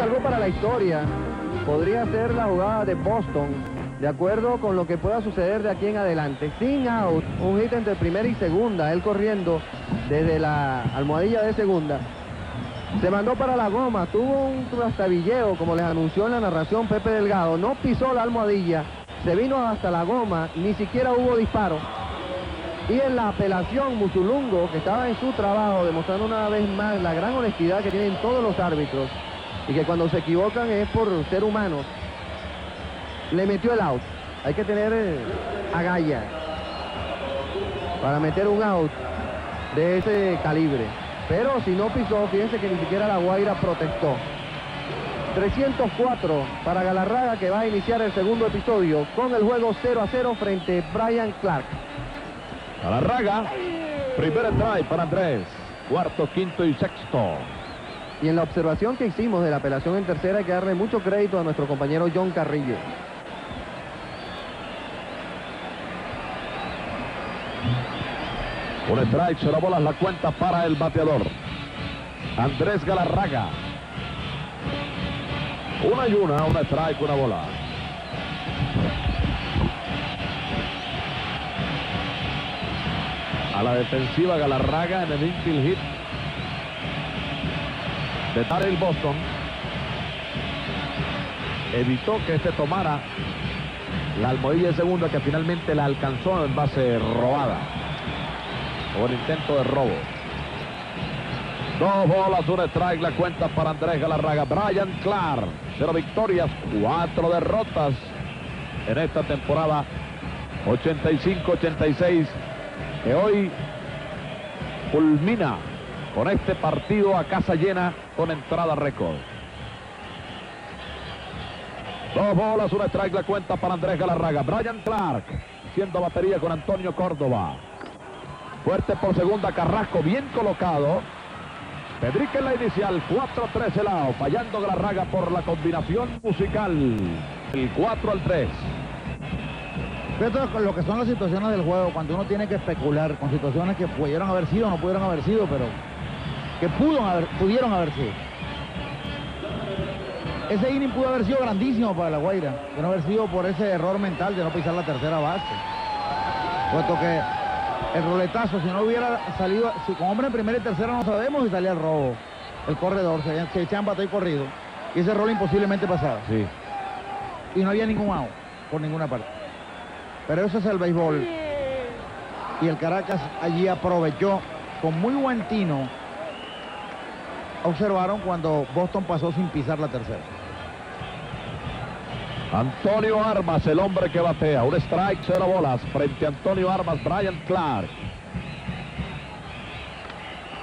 algo para la historia. Podría ser la jugada de Boston, de acuerdo con lo que pueda suceder de aquí en adelante. Sin out, un hit entre primera y segunda, él corriendo desde la almohadilla de segunda. Se mandó para la goma, tuvo un trastabilleo, como les anunció en la narración Pepe Delgado. No pisó la almohadilla, se vino hasta la goma, ni siquiera hubo disparo. Y en la apelación, Musulungo, que estaba en su trabajo, demostrando una vez más la gran honestidad que tienen todos los árbitros, y que cuando se equivocan es por ser humanos, le metió el out. Hay que tener eh, agallas para meter un out de ese calibre. Pero si no pisó, fíjense que ni siquiera la Guaira protestó. 304 para Galarraga que va a iniciar el segundo episodio con el juego 0 a 0 frente a Brian Clark. Galarraga, primer try para Andrés, cuarto, quinto y sexto. Y en la observación que hicimos de la apelación en tercera hay que darle mucho crédito a nuestro compañero John Carrillo. Un strike, se la bola la cuenta para el bateador. Andrés Galarraga. Una y una, una strike, una bola. A la defensiva Galarraga en el infield hit de Darrell Boston. Evitó que este tomara la almohadilla segunda que finalmente la alcanzó en base robada o el intento de robo. Dos bolas, un strike, la cuenta para Andrés Galarraga. Brian Clark, cero victorias, cuatro derrotas en esta temporada 85-86 que hoy culmina con este partido a casa llena con entrada récord. Dos bolas, un strike, la cuenta para Andrés Galarraga. Brian Clark, siendo batería con Antonio Córdoba. Fuerte por segunda, Carrasco bien colocado. Pedrique en la inicial, 4-3 el lado, fallando Galarraga por la combinación musical. El 4 al 3. Esto es lo que son las situaciones del juego, cuando uno tiene que especular con situaciones que pudieron haber sido o no pudieron haber sido, pero que pudo haber, pudieron haber sido. Ese inning pudo haber sido grandísimo para la Guaira, de no haber sido por ese error mental de no pisar la tercera base. Puesto que el roletazo, si no hubiera salido, si con hombre en primera y tercera no sabemos si salía el robo, el corredor, se, se echaban batalla y corrido, y ese rol imposiblemente pasaba. Sí. Y no había ningún out por ninguna parte. Pero eso es el béisbol. Y el Caracas allí aprovechó con muy buen tino. Observaron cuando Boston pasó sin pisar la tercera. Antonio Armas, el hombre que batea. Un strike, cero bolas. Frente a Antonio Armas, Brian Clark.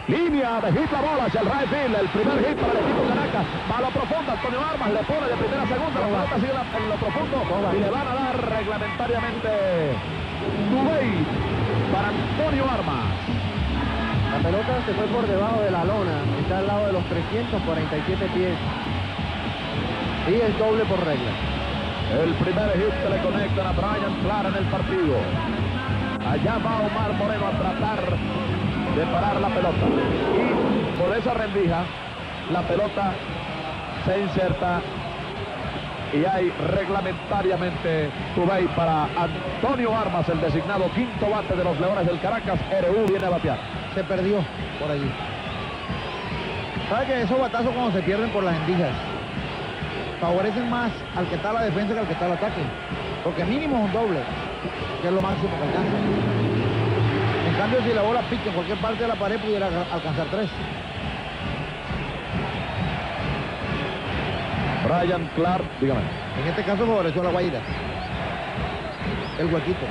Línea de hit la bola hacia el right field. El primer hit para el equipo Caracas. Va a profundo. Antonio Armas le pone de primera a segunda. La pelota sigue en lo profundo. Y le van a dar reglamentariamente Dubey para Antonio Armas. La pelota se fue por debajo de la lona. Está al lado de los 347 pies. Y es doble por regla. El primer hit que le conectan a Brian Clark en el partido. Allá va Omar Moreno a tratar de parar la pelota. Y por esa rendija, la pelota se inserta y hay reglamentariamente Tubey para Antonio Armas, el designado quinto bate de los Leones del Caracas. RU viene a batear. Se perdió por allí. ¿Sabe que esos batazos cuando se pierden por las endijas favorecen más al que está a la defensa que al que está al ataque? Porque mínimo es un doble, que es lo máximo que alcanza. En cambio, si la bola pica en cualquier parte de la pared, pudiera alcanzar tres. Brian Clark, dígame. En este caso favoreció a la Guaira. El huequito.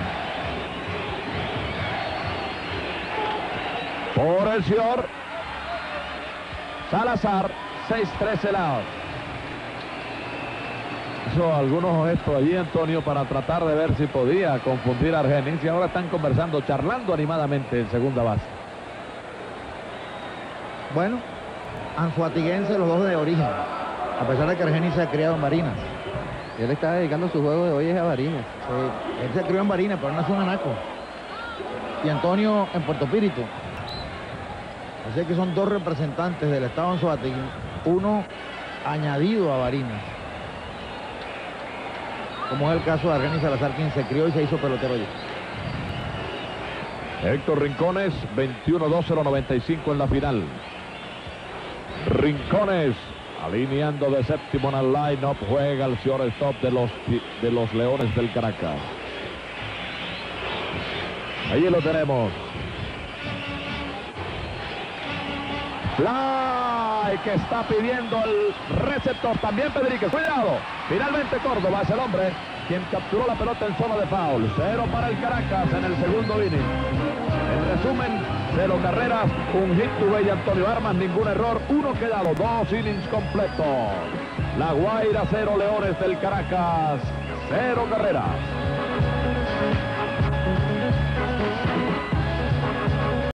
Por el señor Salazar, 6-13 lados. Hizo algunos gestos allí, Antonio, para tratar de ver si podía confundir a Argenis. Y ahora están conversando, charlando animadamente en segunda base. Bueno, anzuatiguense los dos de origen. A pesar de que Argenis se ha criado en Barinas. Y él está dedicando su juego de hoy es a Barinas. Sí, él se crió en Barinas, pero no es un anaco. Y Antonio en Puerto Píritu. Así que son dos representantes del estado Anzuategui. Uno añadido a Barinas. Como es el caso de Argenis Salazar, quien se crió y se hizo pelotero allí. Héctor Rincones, 21-2-0-95 en la final. Rincones, alineando de séptimo en el line-up, juega el stop de los, de los Leones del Caracas. Allí lo tenemos. Fly que está pidiendo el receptor. También Pedrique. Cuidado. Finalmente Córdoba es el hombre quien capturó la pelota en zona de foul. Cero para el Caracas en el segundo inning. En resumen, cero carreras, un hit to y Antonio Armas, ningún error, uno quedado, dos innings completos. La Guaira cero, Leones del Caracas, cero carreras.